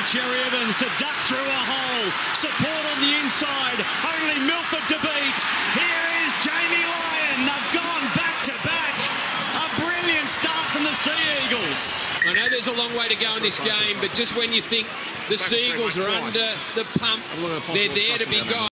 And Cherry Evans to duck through a hole. Support on the inside. Only Milford to beat. Here is Jamie Lyon. They've gone back to back. A brilliant start from the Sea Eagles. I know there's a long way to go in this game, but just when you think the Sea Eagles are under the pump, they're there to be gone.